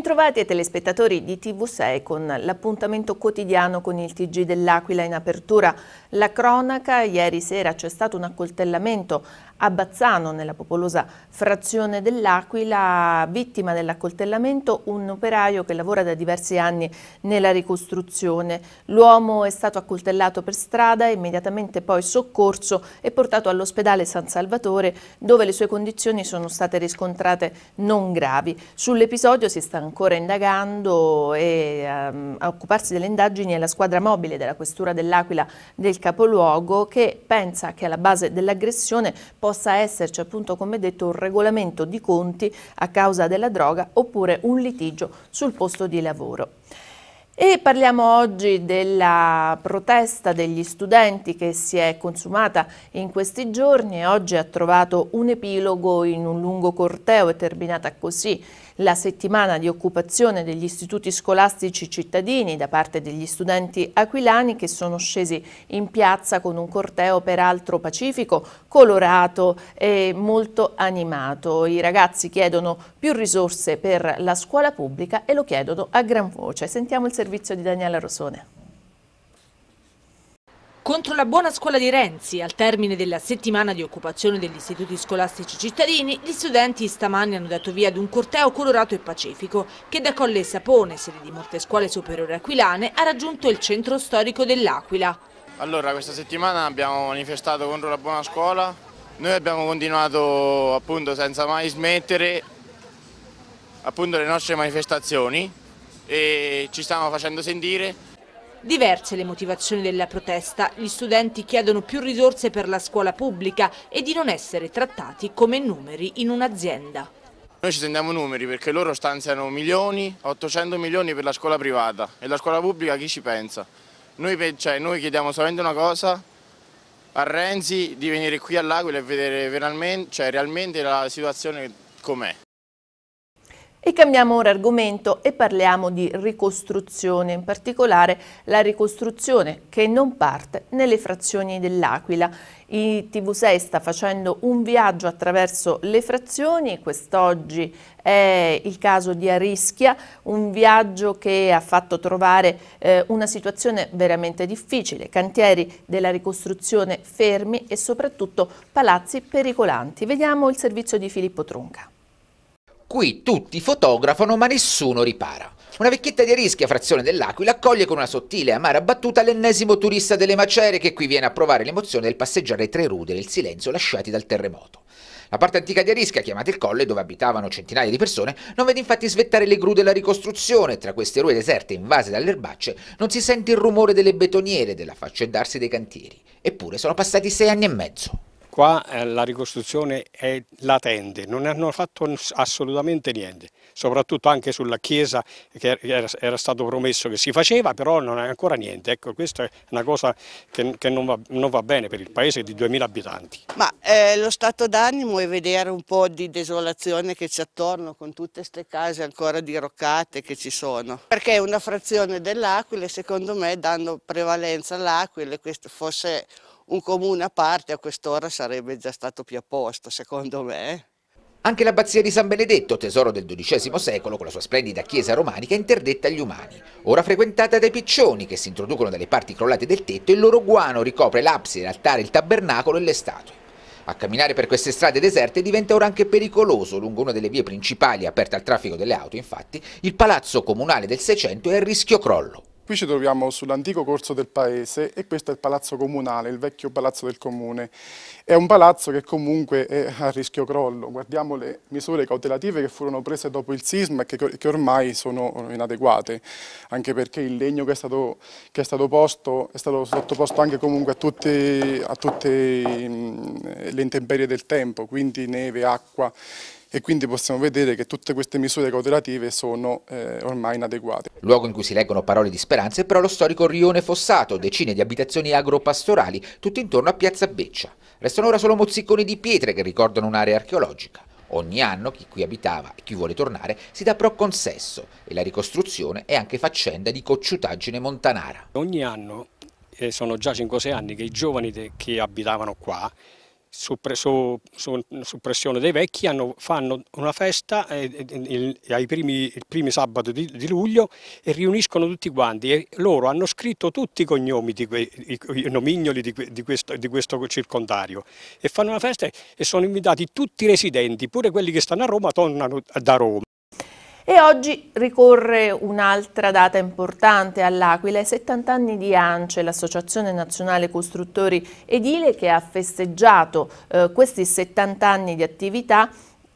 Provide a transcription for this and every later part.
Bentrovati ai telespettatori di TV6 con l'appuntamento quotidiano con il TG dell'Aquila in apertura. La cronaca, ieri sera c'è stato un accoltellamento a Bazzano, nella popolosa frazione dell'Aquila, vittima dell'accoltellamento un operaio che lavora da diversi anni nella ricostruzione. L'uomo è stato accoltellato per strada, immediatamente poi soccorso e portato all'ospedale San Salvatore dove le sue condizioni sono state riscontrate non gravi. Sull'episodio si sta ancora indagando e um, a occuparsi delle indagini è la squadra mobile della questura dell'Aquila del capoluogo che pensa che alla base dell'aggressione possa esserci appunto come detto un regolamento di conti a causa della droga oppure un litigio sul posto di lavoro. E parliamo oggi della protesta degli studenti che si è consumata in questi giorni e oggi ha trovato un epilogo in un lungo corteo e terminata così la settimana di occupazione degli istituti scolastici cittadini da parte degli studenti aquilani che sono scesi in piazza con un corteo peraltro pacifico, colorato e molto animato. I ragazzi chiedono più risorse per la scuola pubblica e lo chiedono a gran voce. Sentiamo il servizio di Daniela Rosone. Contro la buona scuola di Renzi, al termine della settimana di occupazione degli istituti scolastici cittadini, gli studenti stamani hanno dato via ad un corteo colorato e pacifico che da Colle Sapone, sede di molte scuole superiori aquilane, ha raggiunto il centro storico dell'Aquila. Allora, questa settimana abbiamo manifestato contro la buona scuola, noi abbiamo continuato appunto senza mai smettere appunto le nostre manifestazioni e ci stiamo facendo sentire Diverse le motivazioni della protesta, gli studenti chiedono più risorse per la scuola pubblica e di non essere trattati come numeri in un'azienda. Noi ci sentiamo numeri perché loro stanziano milioni, 800 milioni per la scuola privata e la scuola pubblica chi ci pensa? Noi, cioè, noi chiediamo solamente una cosa, a Renzi di venire qui all'Aquila e vedere cioè, realmente la situazione com'è. E cambiamo ora argomento e parliamo di ricostruzione, in particolare la ricostruzione che non parte nelle frazioni dell'Aquila. Il TV6 sta facendo un viaggio attraverso le frazioni, quest'oggi è il caso di Arischia, un viaggio che ha fatto trovare eh, una situazione veramente difficile, cantieri della ricostruzione fermi e soprattutto palazzi pericolanti. Vediamo il servizio di Filippo Tronca. Qui tutti fotografano ma nessuno ripara. Una vecchietta di Arischia, frazione dell'Aquila, accoglie con una sottile e amara battuta l'ennesimo turista delle macerie che qui viene a provare l'emozione del passeggiare tra i rudi nel silenzio lasciati dal terremoto. La parte antica di Arischia, chiamata il Colle, dove abitavano centinaia di persone, non vede infatti svettare le gru della ricostruzione. Tra queste rue deserte invase dalle erbacce non si sente il rumore delle betoniere, dell'affaccendarsi dei cantieri. Eppure sono passati sei anni e mezzo. Qua eh, la ricostruzione è latente, non hanno fatto assolutamente niente, soprattutto anche sulla chiesa che era, era stato promesso che si faceva, però non è ancora niente. Ecco, questa è una cosa che, che non, va, non, va, bene per il paese di 2000 abitanti. Ma eh, lo stato d'animo è vedere un po' di desolazione che c'è attorno con tutte queste case ancora diroccate che ci sono. Perché una frazione dell'Aquila e secondo me dando prevalenza all'Aquila, questo fosse un comune a parte a quest'ora sarebbe già stato più a posto, secondo me. Anche l'abbazia di San Benedetto, tesoro del XII secolo, con la sua splendida chiesa romanica, è interdetta agli umani. Ora frequentata dai piccioni, che si introducono dalle parti crollate del tetto, il loro guano ricopre l'abside, l'altare, il tabernacolo e le statue. A camminare per queste strade deserte diventa ora anche pericoloso. Lungo una delle vie principali aperte al traffico delle auto, infatti, il palazzo comunale del Seicento è a rischio crollo. Qui ci troviamo sull'antico corso del paese e questo è il palazzo comunale, il vecchio palazzo del comune. È un palazzo che comunque è a rischio crollo. Guardiamo le misure cautelative che furono prese dopo il sisma e che, che ormai sono inadeguate, anche perché il legno che è stato, che è stato posto è stato sottoposto anche comunque a tutte, a tutte le intemperie del tempo, quindi neve, acqua e quindi possiamo vedere che tutte queste misure cautelative sono eh, ormai inadeguate. Luogo in cui si leggono parole di speranza è però lo storico rione Fossato, decine di abitazioni agropastorali, tutto intorno a Piazza Beccia. Restano ora solo mozziconi di pietre che ricordano un'area archeologica. Ogni anno chi qui abitava e chi vuole tornare si dà però consesso e la ricostruzione è anche faccenda di cocciutaggine montanara. Ogni anno, eh, sono già 5-6 anni che i giovani che abitavano qua su, pressione dei vecchi hanno, fanno una festa eh, il, ai primi, primi sabato di, di, luglio e riuniscono tutti quanti e loro hanno scritto tutti i cognomi, di que, i, i nomignoli di, di, questo, di questo circondario e fanno una festa e sono invitati tutti i residenti, pure quelli che stanno a Roma tornano da Roma. E oggi ricorre un'altra data importante all'Aquila, i 70 anni di ANCE, l'Associazione Nazionale Costruttori Edile che ha festeggiato eh, questi 70 anni di attività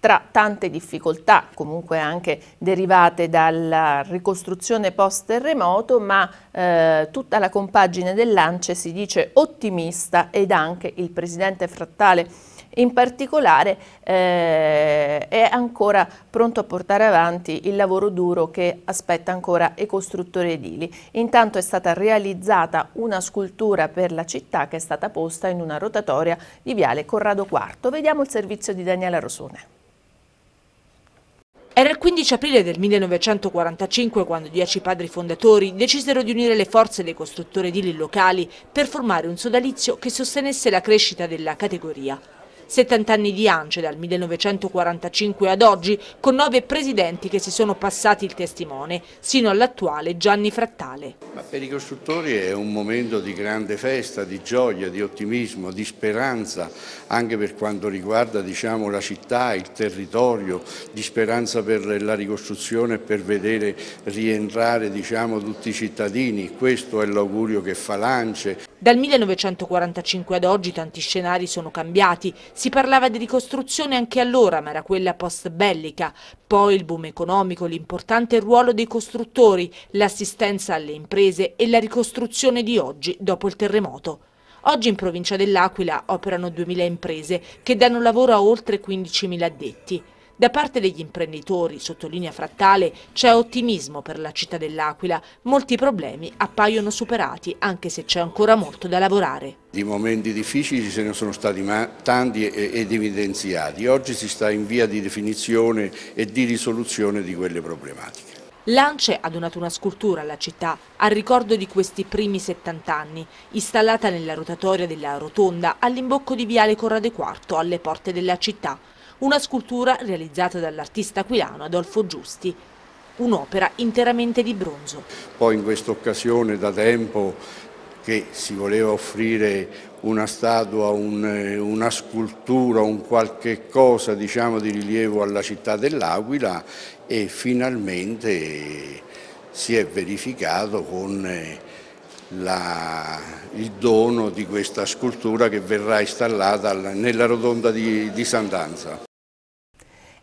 tra tante difficoltà comunque anche derivate dalla ricostruzione post terremoto ma eh, tutta la compagine dell'ANCE si dice ottimista ed anche il presidente Frattale in particolare eh, è ancora pronto a portare avanti il lavoro duro che aspetta ancora i costruttori edili. Intanto è stata realizzata una scultura per la città che è stata posta in una rotatoria di Viale Corrado IV. Vediamo il servizio di Daniela Rosone. Era il 15 aprile del 1945 quando dieci padri fondatori decisero di unire le forze dei costruttori edili locali per formare un sodalizio che sostenesse la crescita della categoria. 70 anni di ANCE dal 1945 ad oggi, con nove presidenti che si sono passati il testimone, sino all'attuale Gianni Frattale. Ma per i costruttori è un momento di grande festa, di gioia, di ottimismo, di speranza, anche per quanto riguarda diciamo, la città, il territorio, di speranza per la ricostruzione e per vedere rientrare diciamo, tutti i cittadini. Questo è l'augurio che fa l'ANCE. Dal 1945 ad oggi tanti scenari sono cambiati, si parlava di ricostruzione anche allora, ma era quella post-bellica. Poi il boom economico, l'importante ruolo dei costruttori, l'assistenza alle imprese e la ricostruzione di oggi, dopo il terremoto. Oggi in provincia dell'Aquila operano 2.000 imprese che danno lavoro a oltre 15.000 addetti. Da parte degli imprenditori, sottolinea Frattale, c'è ottimismo per la città dell'Aquila. Molti problemi appaiono superati, anche se c'è ancora molto da lavorare. Di momenti difficili ce ne sono stati tanti ed evidenziati. Oggi si sta in via di definizione e di risoluzione di quelle problematiche. L'Ance ha donato una scultura alla città a ricordo di questi primi 70 anni, installata nella rotatoria della Rotonda all'imbocco di Viale Corrade IV alle porte della città una scultura realizzata dall'artista aquilano Adolfo Giusti, un'opera interamente di bronzo. Poi in questa occasione da tempo che si voleva offrire una statua, un, una scultura, un qualche cosa diciamo, di rilievo alla città dell'Aquila e finalmente si è verificato con la, il dono di questa scultura che verrà installata nella rotonda di, di Sant'Anza.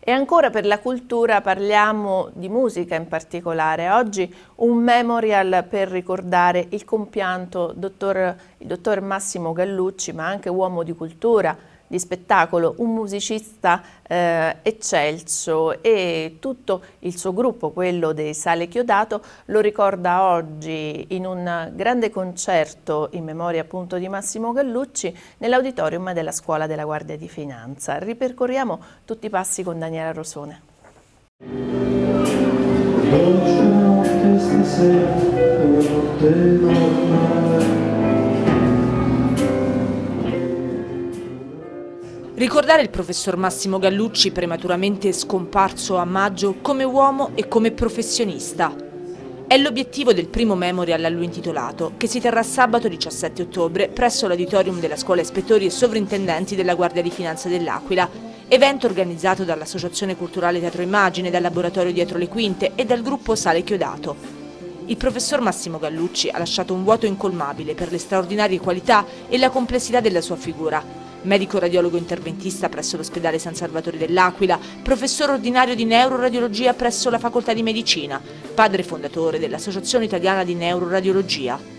E ancora per la cultura parliamo di musica in particolare. Oggi un memorial per ricordare il compianto dottor, il dottor Massimo Gallucci, ma anche uomo di cultura, di spettacolo, un musicista eh, eccelso e tutto il suo gruppo, quello dei Sale Chiodato, lo ricorda oggi in un grande concerto in memoria appunto di Massimo Gallucci nell'auditorium della Scuola della Guardia di Finanza. Ripercorriamo tutti i passi con Daniela Rosone. Dolce stasera, notte normale Ricordare il professor Massimo Gallucci, prematuramente scomparso a maggio, come uomo e come professionista. È l'obiettivo del primo memorial a lui intitolato, che si terrà sabato 17 ottobre presso l'auditorium della Scuola Ispettori e Sovrintendenti della Guardia di Finanza dell'Aquila, evento organizzato dall'Associazione Culturale Teatro Immagine, dal Laboratorio Dietro le Quinte e dal gruppo Sale Chiodato. Il professor Massimo Gallucci ha lasciato un vuoto incolmabile per le straordinarie qualità e la complessità della sua figura, medico radiologo interventista presso l'ospedale San Salvatore dell'Aquila, professore ordinario di neuroradiologia presso la facoltà di medicina, padre fondatore dell'Associazione Italiana di Neuroradiologia.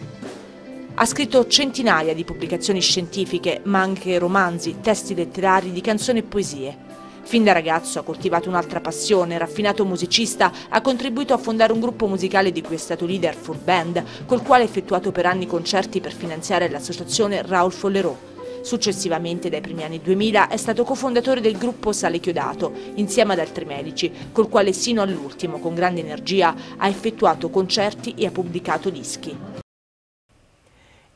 Ha scritto centinaia di pubblicazioni scientifiche, ma anche romanzi, testi letterari di canzoni e poesie. Fin da ragazzo ha coltivato un'altra passione, raffinato musicista, ha contribuito a fondare un gruppo musicale di cui è stato leader Full Band, col quale ha effettuato per anni concerti per finanziare l'associazione Raoul Follerot. Successivamente, dai primi anni 2000, è stato cofondatore del gruppo Sale Chiodato, insieme ad altri medici, col quale sino all'ultimo, con grande energia, ha effettuato concerti e ha pubblicato dischi.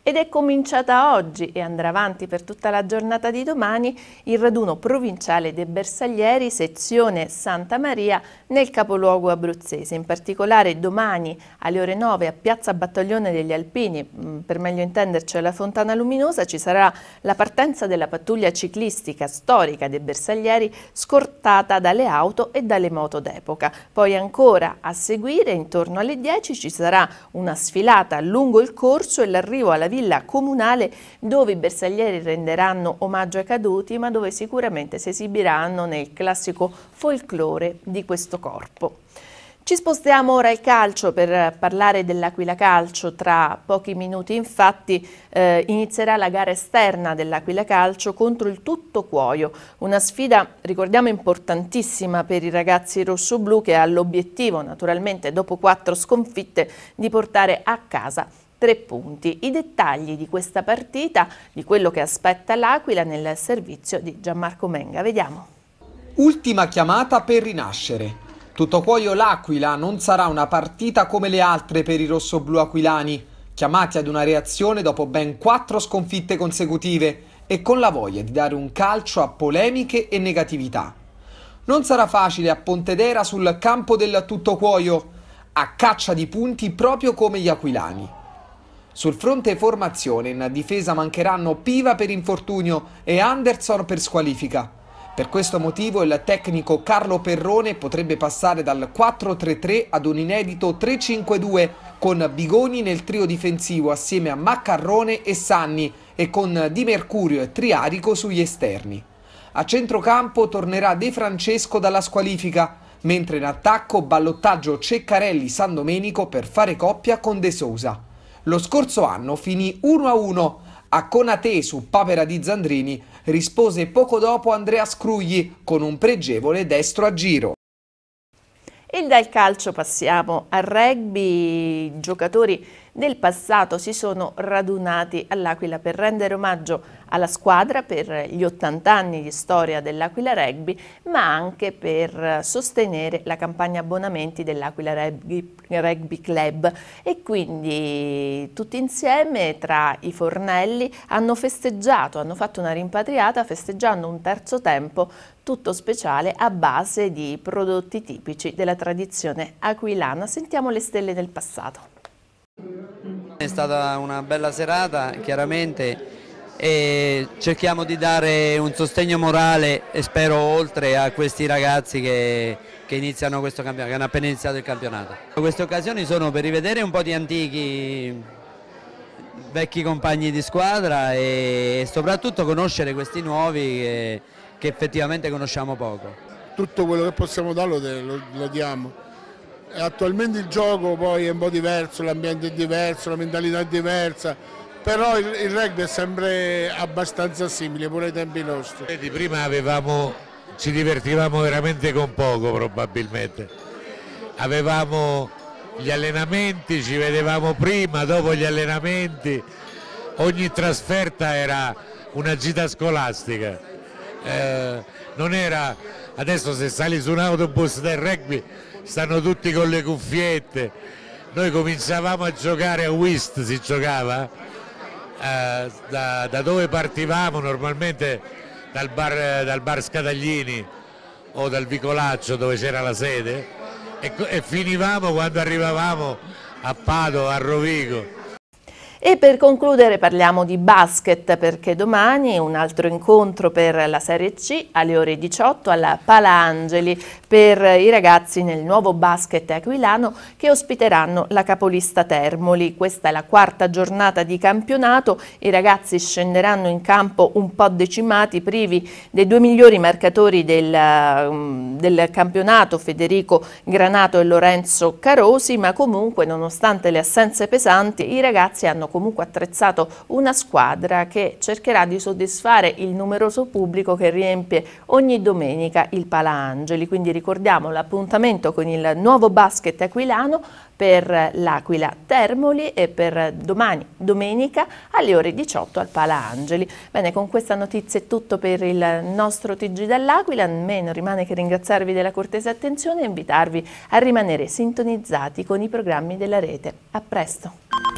Ed è cominciata oggi e andrà avanti per tutta la giornata di domani il raduno provinciale dei Bersaglieri, sezione Santa Maria, nel capoluogo abruzzese. In particolare domani alle ore 9 a Piazza Battaglione degli Alpini, mm, per meglio intenderci alla Fontana Luminosa, ci sarà la partenza della pattuglia ciclistica storica dei Bersaglieri scortata dalle auto e dalle moto d'epoca. Poi ancora a seguire, intorno alle 10, ci sarà una sfilata lungo il corso e l'arrivo alla villa comunale dove i bersaglieri renderanno omaggio ai caduti ma dove sicuramente si esibiranno nel classico folklore di questo corpo. Ci spostiamo ora al calcio per parlare dell'Aquila Calcio. Tra pochi minuti infatti eh, inizierà la gara esterna dell'Aquila Calcio contro il Tutto Cuoio, una sfida, ricordiamo, importantissima per i ragazzi rossoblù che ha l'obiettivo, naturalmente dopo quattro sconfitte, di portare a casa tre punti. I dettagli di questa partita, di quello che aspetta l'Aquila nel servizio di Gianmarco Menga. Vediamo. Ultima chiamata per rinascere. Tutto cuoio l'Aquila non sarà una partita come le altre per i rossoblù aquilani, chiamati ad una reazione dopo ben quattro sconfitte consecutive e con la voglia di dare un calcio a polemiche e negatività. Non sarà facile a Pontedera sul campo del tutto cuoio, a caccia di punti proprio come gli aquilani. Sul fronte formazione in difesa mancheranno Piva per infortunio e Anderson per squalifica. Per questo motivo il tecnico Carlo Perrone potrebbe passare dal 4-3-3 ad un inedito 3-5-2 con Bigoni nel trio difensivo assieme a Maccarrone e Sanni e con Di Mercurio e Triarico sugli esterni. A centrocampo tornerà De Francesco dalla squalifica, mentre in attacco ballottaggio Ceccarelli-San Domenico per fare coppia con De Sousa. Lo scorso anno finì 1-1 a Conate su Papera di Zandrini, rispose poco dopo Andrea Scrugli con un pregevole destro a giro. E dal calcio passiamo al rugby, giocatori del passato si sono radunati all'Aquila per rendere omaggio alla squadra per gli 80 anni di storia dell'Aquila Rugby, ma anche per sostenere la campagna abbonamenti dell'Aquila Rugby, Rugby Club e quindi tutti insieme tra i fornelli hanno festeggiato, hanno fatto una rimpatriata festeggiando un terzo tempo tutto speciale a base di prodotti tipici della tradizione aquilana. Sentiamo le stelle del passato. È stata una bella serata, chiaramente, e cerchiamo di dare un sostegno morale e spero oltre a questi ragazzi che, che iniziano questo campionato, che hanno appena iniziato il campionato. Queste occasioni sono per rivedere un po' di antichi vecchi compagni di squadra e soprattutto conoscere questi nuovi che, che effettivamente conosciamo poco. Tutto quello che possiamo darlo lo, lo diamo attualmente il gioco poi è un po' diverso, l'ambiente è diverso, la mentalità è diversa, però il, il, rugby è sempre abbastanza simile pure ai tempi nostri. Vedi, prima avevamo, ci divertivamo veramente con poco probabilmente, avevamo gli allenamenti, ci vedevamo prima, dopo gli allenamenti, ogni trasferta era una gita scolastica, eh, non era, adesso se sali su un autobus del rugby stanno tutti con le cuffiette. Noi cominciavamo a giocare a whist, si giocava, eh, da, da, dove partivamo? Normalmente dal bar, dal bar Scadaglini o dal Vicolaccio dove c'era la sede. E, e finivamo quando arrivavamo a Padova, a Rovigo e per concludere parliamo di basket perché domani un altro incontro per la Serie C alle ore 18 alla Pala Angeli per i ragazzi nel nuovo basket aquilano che ospiteranno la capolista Termoli. Questa è la quarta giornata di campionato, i ragazzi scenderanno in campo un po' decimati, privi dei due migliori marcatori del, um, del campionato, Federico Granato e Lorenzo Carosi, ma comunque nonostante le assenze pesanti i ragazzi hanno comunque attrezzato una squadra che cercherà di soddisfare il numeroso pubblico che riempie ogni domenica il Pala Angeli. Quindi ricordiamo l'appuntamento con il nuovo basket aquilano per l'Aquila Termoli e per domani, domenica, alle ore 18 al Pala Angeli. Bene, con questa notizia è tutto per il nostro TG dell'Aquila. A me non rimane che ringraziarvi della cortese attenzione e invitarvi a rimanere sintonizzati con i programmi della rete. A presto!